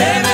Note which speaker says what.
Speaker 1: Let